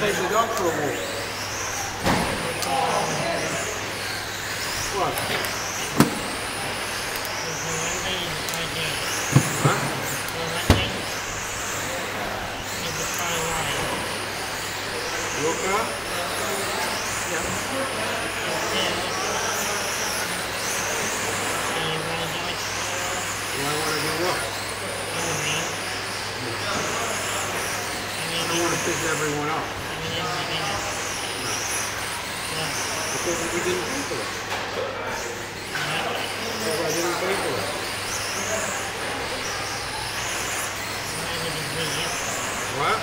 Fez melhor que provou. Quanto? Look up. Yeah. Want to piss everyone off. Because we didn't pay for it. Because I didn't pay for it. What?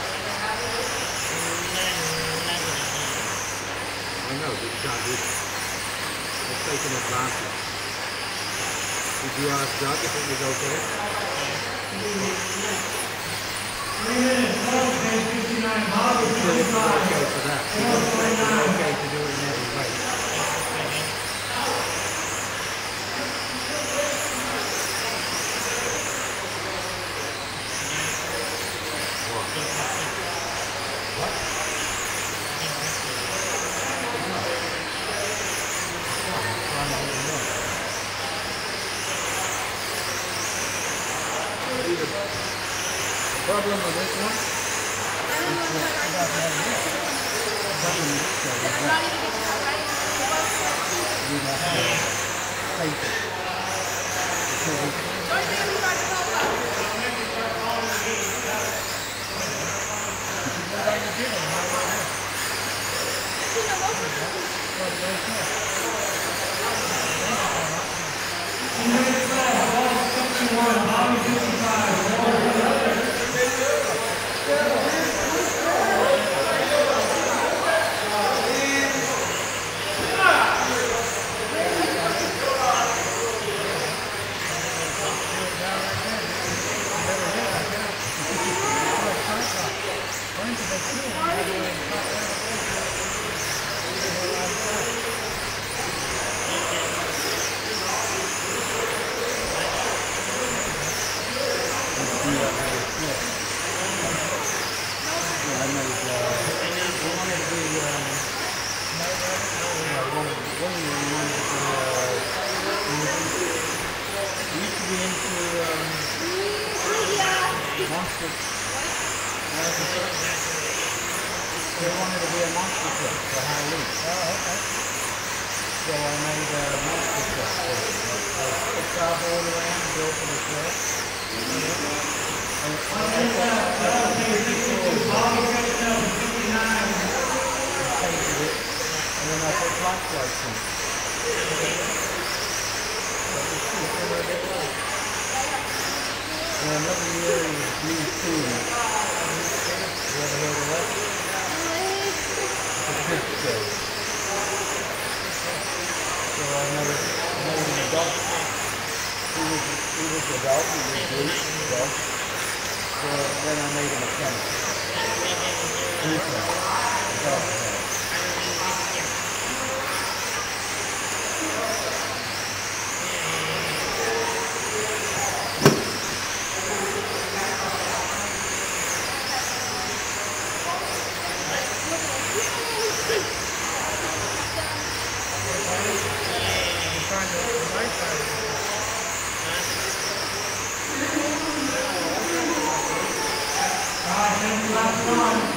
I know, this guy is they're taking advantage. Did you ask Doug if it was okay? He said Problem with this one? They wanted to be a monster truck for Halloween. Oh, okay. So I made a monster truck for it. I picked out all around, built for the truck. And I painted it, and then I put black lights in it. So you see, it's a little bit light. And another area is blue too. You ever heard of that? So I made, I made an adult. He was, he was adult, he was adult. So then I made him a. Adult. Аминь.